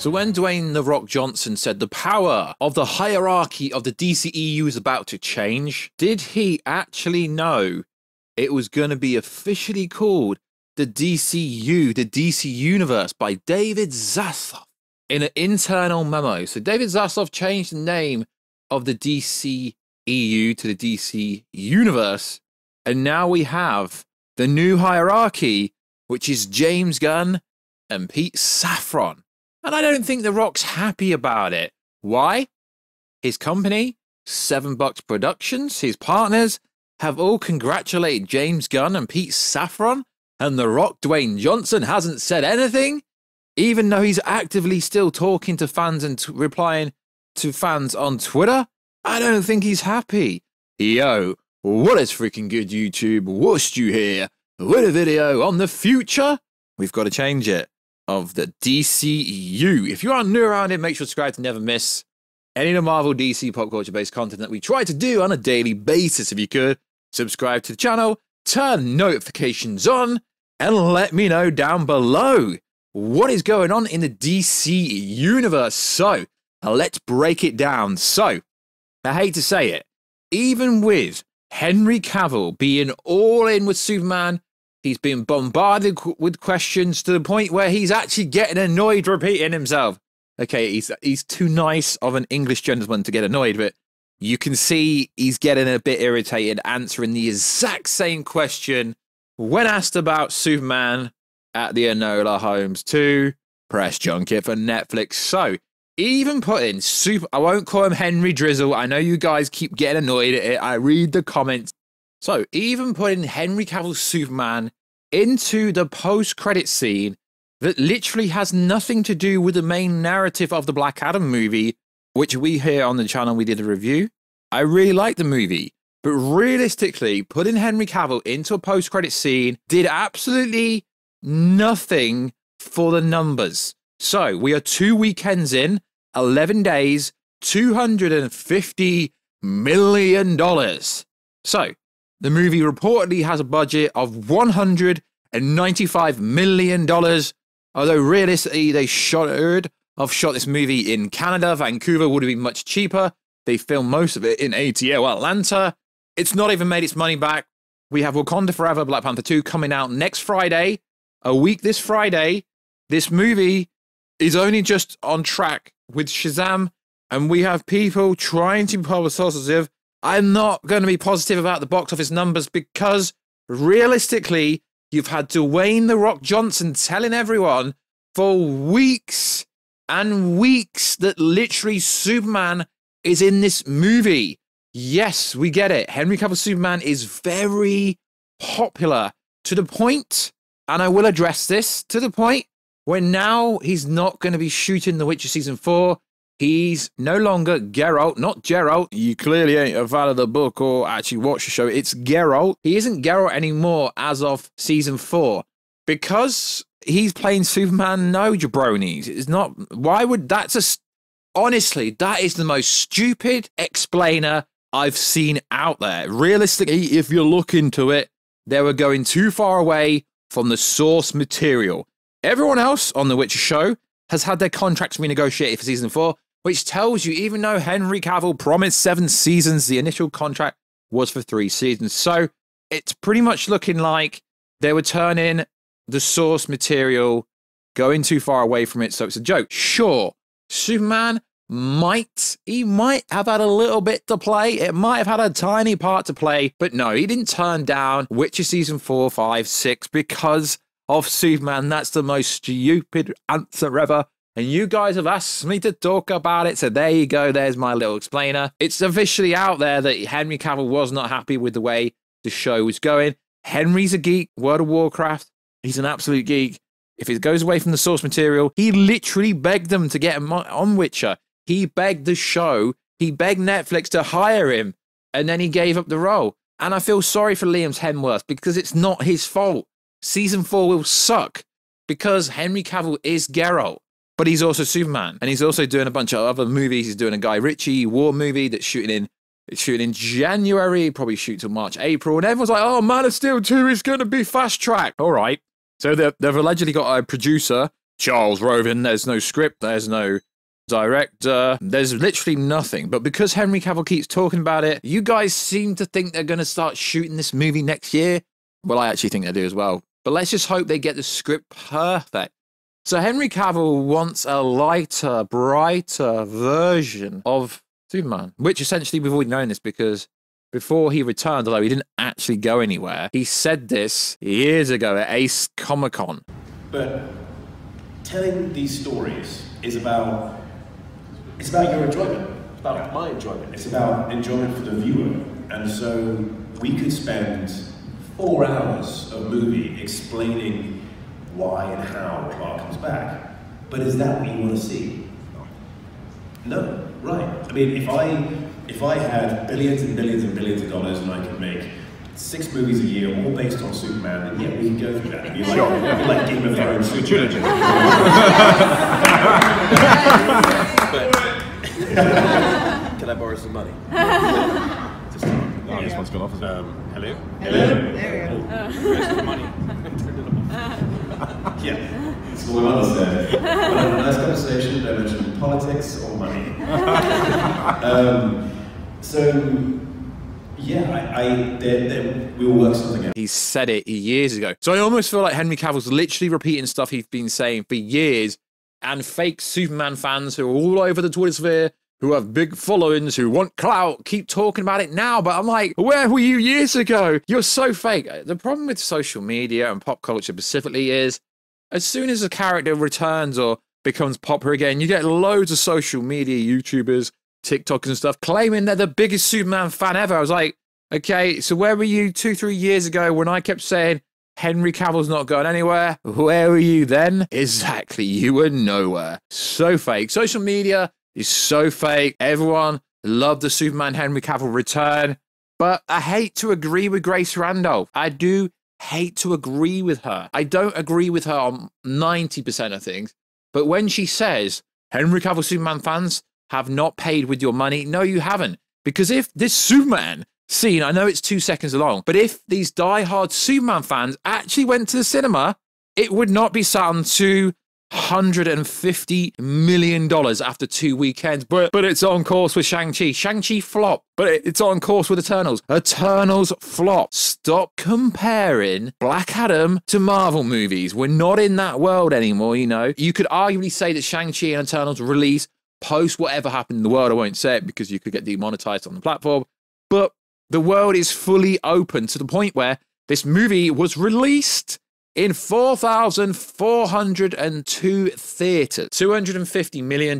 So when Dwayne The Rock Johnson said the power of the hierarchy of the DCEU is about to change, did he actually know it was going to be officially called the DCU, the DC Universe by David Zaslav in an internal memo? So David Zaslav changed the name of the DCEU to the DC Universe, and now we have the new hierarchy, which is James Gunn and Pete Safran. And I don't think The Rock's happy about it. Why? His company, Seven Bucks Productions, his partners, have all congratulated James Gunn and Pete Safran, and The Rock Dwayne Johnson hasn't said anything, even though he's actively still talking to fans and t- replying to fans on Twitter. I don't think he's happy. Yo, what is freaking good, YouTube? What's you here with a video on the future? We've got to change it of the DCU. If you are new around it, make sure to subscribe to never miss any of the Marvel DC pop culture based content that we try to do on a daily basis. If you could, subscribe to the channel, turn notifications on, and let me know down below what is going on in the DC universe. So, uh, let's break it down. So, I hate to say it, even with Henry Cavill being all in with Superman, He's been bombarded with questions to the point where he's actually getting annoyed repeating himself. Okay, he's he's too nice of an English gentleman to get annoyed, but you can see he's getting a bit irritated answering the exact same question when asked about Superman at the Enola Holmes 2 press junket for Netflix. So, even putting super I won't call him Henry Drizzle. I know you guys keep getting annoyed at it. I read the comments. So, even putting Henry Cavill's Superman into the post credit scene that literally has nothing to do with the main narrative of the Black Adam movie, which we here on the channel we did a review. I really liked the movie, but realistically, putting Henry Cavill into a post credit scene did absolutely nothing for the numbers. So, we are two weekends in, 11 days, $250 million. So, the movie reportedly has a budget of $195 million, although realistically, they shot have shot this movie in Canada. Vancouver would have been much cheaper. They filmed most of it in ATL Atlanta. It's not even made its money back. We have Wakanda Forever Black Panther 2 coming out next Friday, a week this Friday. This movie is only just on track with Shazam, and we have people trying to as if I'm not going to be positive about the box office numbers because realistically, you've had Dwayne The Rock Johnson telling everyone for weeks and weeks that literally Superman is in this movie. Yes, we get it. Henry Cavill Superman is very popular to the point, and I will address this to the point where now he's not going to be shooting The Witcher season four. He's no longer Geralt, not Geralt. You clearly ain't a fan of the book or actually watch the show. It's Geralt. He isn't Geralt anymore as of season four because he's playing Superman. No jabronis. It's not. Why would that's a honestly that is the most stupid explainer I've seen out there. Realistically, if you look into it, they were going too far away from the source material. Everyone else on the Witcher show has had their contracts renegotiated for season four which tells you even though Henry Cavill promised seven seasons, the initial contract was for three seasons. So it's pretty much looking like they were turning the source material, going too far away from it. So it's a joke. Sure, Superman might, he might have had a little bit to play. It might have had a tiny part to play, but no, he didn't turn down Witcher season four, five, six because of Superman. That's the most stupid answer ever. And you guys have asked me to talk about it. So there you go. There's my little explainer. It's officially out there that Henry Cavill was not happy with the way the show was going. Henry's a geek. World of Warcraft. He's an absolute geek. If it goes away from the source material, he literally begged them to get him on Witcher. He begged the show. He begged Netflix to hire him. And then he gave up the role. And I feel sorry for Liam Hemsworth because it's not his fault. Season four will suck because Henry Cavill is Geralt. But he's also Superman, and he's also doing a bunch of other movies. He's doing a Guy Ritchie war movie that's shooting in it's shooting in January, probably shoot till March, April, and everyone's like, "Oh, Man of Steel two is going to be fast track." All right, so they've, allegedly got a producer Charles Roven. There's no script. There's no director. There's literally nothing. But because Henry Cavill keeps talking about it, you guys seem to think they're going to start shooting this movie next year. Well, I actually think they do as well. But let's just hope they get the script perfect. So Henry Cavill wants a lighter, brighter version of Superman, which essentially we've already known this because before he returned, although he didn't actually go anywhere, he said this years ago at Ace Comic Con. But telling these stories is about it's about your enjoyment. It's about my enjoyment. It's about enjoyment for the viewer. And so we could spend four hours of movie explaining why and how Clark comes back. But is that what you want to see? No, right. I mean, if I if I had billions and billions and billions of dollars and I could make six movies a year, all based on Superman, then yeah, we can go through that. It'd be like, Sure, it'd be like Game of Thrones. It's a trilogy. Can I borrow some money? Just, Oh, this one's gone off as well. um, hello? There we go. Where's the money? Turned it off. Yeah. That's what my mother said. When I had a nice conversation, don't mention politics or money. um, so, yeah, I, I they, they, we will work something out. He said it years ago. So I almost feel like Henry Cavill's literally repeating stuff he's been saying for years. And fake Superman fans who are all over the Twitter sphere, who have big followings, who want clout, keep talking about it now. But I'm like, where were you years ago? You're so fake. The problem with social media and pop culture specifically is as soon as a character returns or becomes popular again, you get loads of social media YouTubers, TikTokers and stuff claiming they're the biggest Superman fan ever. I was like, okay, so where were you two, three years ago when I kept saying Henry Cavill's not going anywhere? Where were you then? Exactly, you were nowhere. So fake. Social media is so fake. Everyone loved the Superman Henry Cavill return. But I hate to agree with Grace Randolph. I do hate to agree with her. I don't agree with her on 90% of things. But when she says, Henry Cavill Superman fans have not paid with your money, no, you haven't. Because if this Superman scene, I know it's two seconds long, but if these die-hard Superman fans actually went to the cinema, it would not be sat on two hundred and fifty million dollars after two weekends. But but it's on course with Shang-Chi. Shang-Chi flop, but it- it's on course with Eternals. Eternals flop. Stop comparing Black Adam to Marvel movies. We're not in that world anymore, you know. You could arguably say that Shang-Chi and Eternals release post whatever happened in the world. I won't say it because you could get demonetized on the platform. But the world is fully open to the point where this movie was released in 4,402 theaters. $250 million.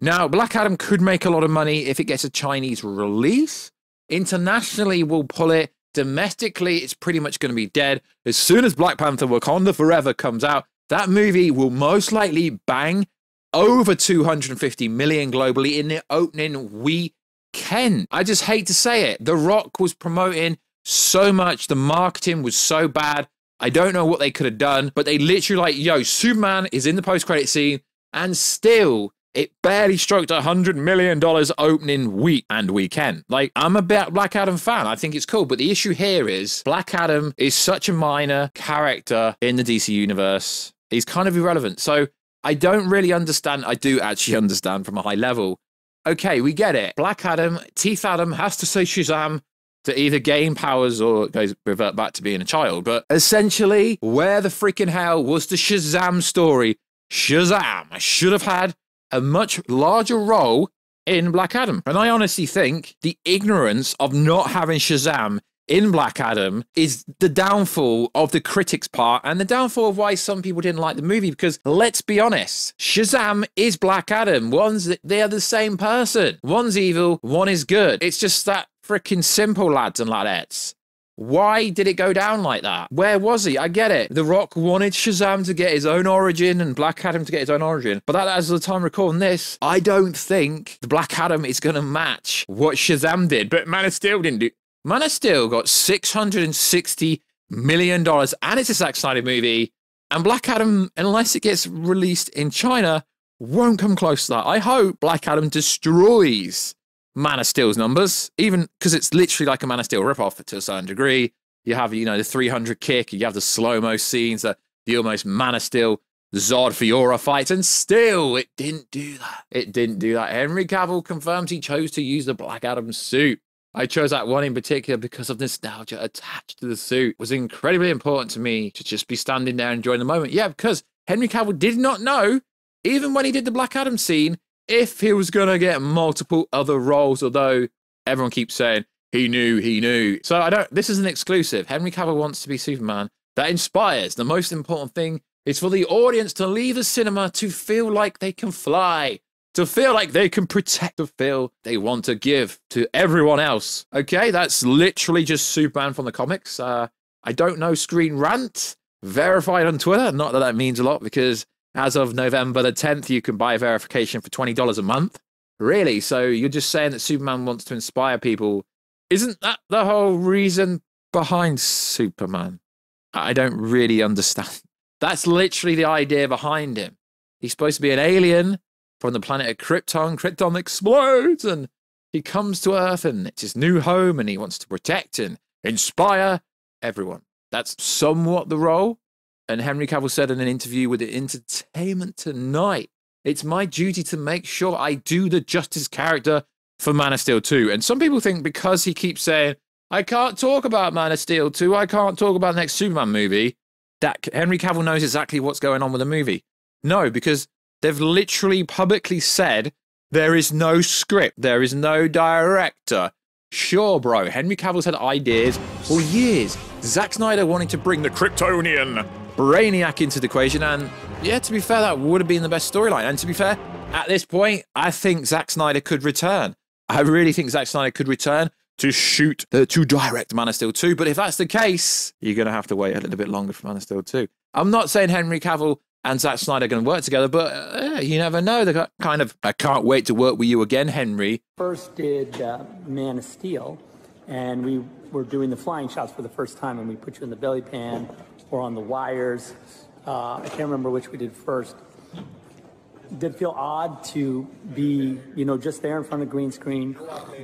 Now, Black Adam could make a lot of money if it gets a Chinese release. Internationally, we'll pull it. Domestically, it's pretty much going to be dead. As soon as Black Panther Wakanda Forever comes out, that movie will most likely bang over 250 million globally in the opening weekend. I just hate to say it. The Rock was promoting so much, the marketing was so bad. I don't know what they could have done, but they literally like, yo, Superman is in the post-credit scene, and still it barely stroked a hundred million dollars opening week and weekend. Like, I'm a Black Adam fan. I think it's cool. But the issue here is Black Adam is such a minor character in the DC universe. He's kind of irrelevant. So I don't really understand. I do actually understand from a high level. Okay, we get it. Black Adam, Teth-Adam has to say Shazam to either gain powers or goes revert back to being a child. But essentially, where the freaking hell was the Shazam story? Shazam should have had a much larger role in Black Adam. And I honestly think the ignorance of not having Shazam in Black Adam is the downfall of the critics' part and the downfall of why some people didn't like the movie. Because let's be honest, Shazam is Black Adam. One's they are the same person. One's evil, one is good. It's just that freaking simple, lads and ladettes. Why did it go down like that? Where was he? I get it. The Rock wanted Shazam to get his own origin and Black Adam to get his own origin. But that, as the time recording this, I don't think the Black Adam is going to match what Shazam did. But Man of Steel didn't do. Man of Steel got $660 million and it's a Zack Snyder movie. And Black Adam, unless it gets released in China, won't come close to that. I hope Black Adam destroys Man of Steel's numbers, even because it's literally like a Man of Steel ripoff to a certain degree. You have, you know, the 300 kick, you have the slow mo scenes, the, the almost Man of Steel Zod Faora fight, and still it didn't do that. It didn't do that. Henry Cavill confirms he chose to use the Black Adam suit. I chose that one in particular because of nostalgia attached to the suit. It was incredibly important to me to just be standing there enjoying the moment. Yeah, because Henry Cavill did not know, even when he did the Black Adam scene, if he was going to get multiple other roles, although everyone keeps saying he knew, he knew. So I don't, this is an exclusive. Henry Cavill wants to be Superman. That inspires. The most important thing is for the audience to leave the cinema to feel like they can fly, to feel like they can protect the feel they want to give to everyone else. Okay, that's literally just Superman from the comics. Uh, I don't know Screen Rant, verified on Twitter. Not that that means a lot because as of November the 10th, you can buy verification for $20 a month. Really? So you're just saying that Superman wants to inspire people. Isn't that the whole reason behind Superman? I don't really understand. That's literally the idea behind him. He's supposed to be an alien from the planet of Krypton. Krypton explodes and he comes to Earth and it's his new home and he wants to protect and inspire everyone. That's somewhat the role. And Henry Cavill said in an interview with Entertainment Tonight, it's my duty to make sure I do the justice character for Man of Steel 2. And some people think because he keeps saying, I can't talk about Man of Steel 2, I can't talk about the next Superman movie, that Henry Cavill knows exactly what's going on with the movie. No, because they've literally publicly said there is no script, there is no director. Sure, bro, Henry Cavill's had ideas for years. Zack Snyder wanting to bring the Kryptonian Brainiac into the equation, and yeah, to be fair, that would have been the best storyline. And to be fair, at this point, I think Zack Snyder could return. I really think Zack Snyder could return to shoot the to direct Man of Steel 2. But if that's the case, you're going to have to wait a little bit longer for Man of Steel 2. I'm not saying Henry Cavill and Zack Snyder are going to work together, but uh, you never know. They kind of, I can't wait to work with you again, Henry. First did uh, Man of Steel, and we were doing the flying shots for the first time, and we put you in the belly pan or on the wires. Uh, I can't remember which we did first. Did feel odd to be, you know, just there in front of green screen,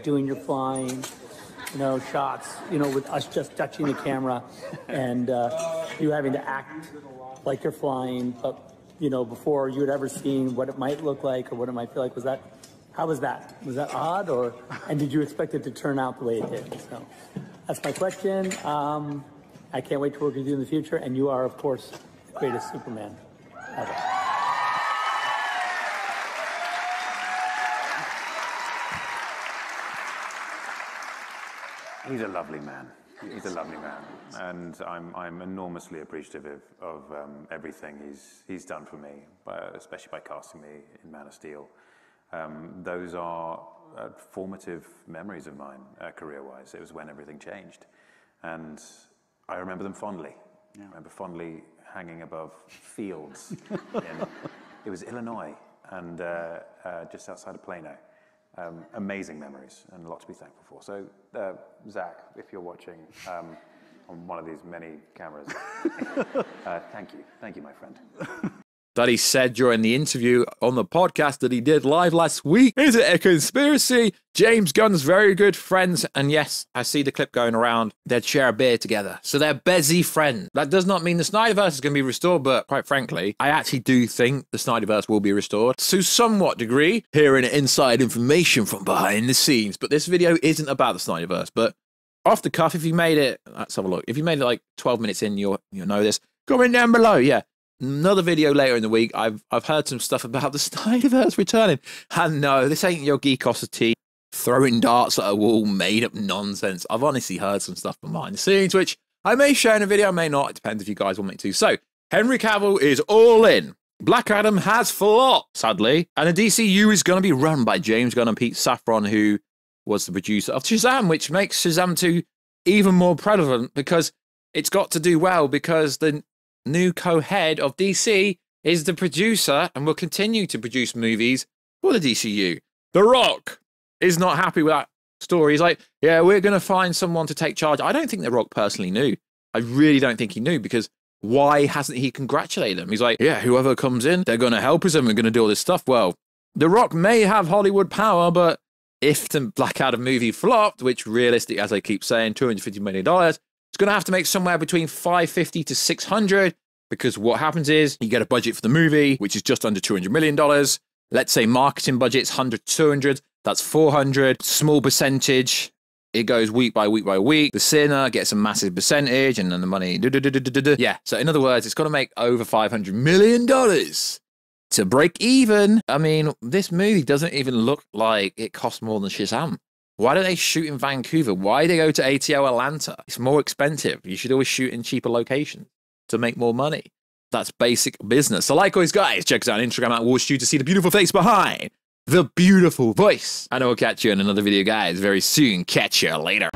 doing your flying, you know, shots, you know, with us just touching the camera, and uh, you having to act like you're flying, but you know, before you had ever seen what it might look like or what it might feel like. Was that? How was that? Was that odd, or and did you expect it to turn out the way it did? So, that's my question. Um, I can't wait to work with you in the future, and you are, of course, the greatest Superman ever. He's a lovely man. He's a lovely man, and I'm, I'm enormously appreciative of, um, everything he's, he's done for me, especially by casting me in Man of Steel. Um, those are uh, formative memories of mine, uh, career-wise. It was when everything changed, and I remember them fondly. Yeah. I remember fondly hanging above fields. in, it was Illinois, and uh, uh, just outside of Plano. Um, amazing memories and a lot to be thankful for. So, uh, Zack, if you're watching um, on one of these many cameras, uh, thank you. Thank you, my friend. That he said during the interview on the podcast that he did live last week. Is it a conspiracy? James Gunn's very good friends. And yes, I see the clip going around. They'd share a beer together. So they're busy friends. That does not mean the Snyderverse is going to be restored, but quite frankly, I actually do think the Snyderverse will be restored to somewhat degree, hearing inside information from behind the scenes. But this video isn't about the Snyderverse. But off the cuff, if you made it, let's have a look. If you made it like 12 minutes in, you'll, you'll know this. Comment down below. Yeah another video later in the week, I've I've heard some stuff about the Snyderverse returning. And no, this ain't your geekosity throwing darts at a wall, made up nonsense. I've honestly heard some stuff behind the scenes, which I may share in a video, I may not. It depends if you guys want me to. So Henry Cavill is all in. Black Adam has flopped, sadly, and the DCU is going to be run by James Gunn and Pete Safran, who was the producer of Shazam, which makes Shazam 2 even more prevalent because it's got to do well because the new co-head of DC is the producer and will continue to produce movies for the DCU. The Rock is not happy with that story. He's like, yeah, we're going to find someone to take charge. I don't think The Rock personally knew. I really don't think he knew because why hasn't he congratulated them? He's like, yeah, whoever comes in, they're going to help us and we're going to do all this stuff. Well, The Rock may have Hollywood power, but if the Black Adam movie flopped, which realistically, as I keep saying, $250 million, going to have to make somewhere between 550 to 600. Because what happens is you get a budget for the movie, which is just under $200 million. Let's say marketing budget's 100, 200, that's 400, small percentage. It goes week by week by week. The sinner gets a massive percentage and then the money. Yeah. So, in other words, it's got to make over $500 million to break even. I mean, this movie doesn't even look like it costs more than Shazam. Why do they shoot in Vancouver? Why do they go to ATL Atlanta? It's more expensive. You should always shoot in cheaper locations to make more money. That's basic business. So, like always, guys, check us out on Instagram at Warstu see the beautiful face behind the beautiful voice. And I will catch you in another video, guys, very soon. Catch you later.